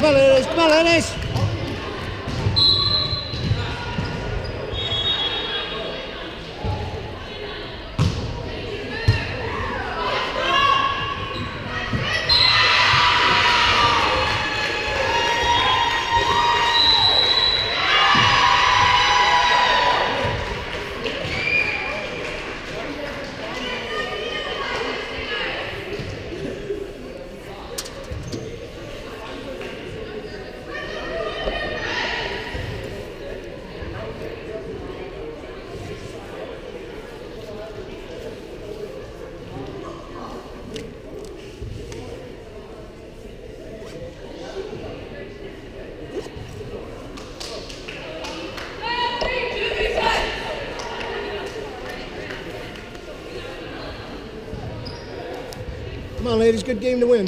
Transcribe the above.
Melodies, melodies! on, ladies. Good game to win.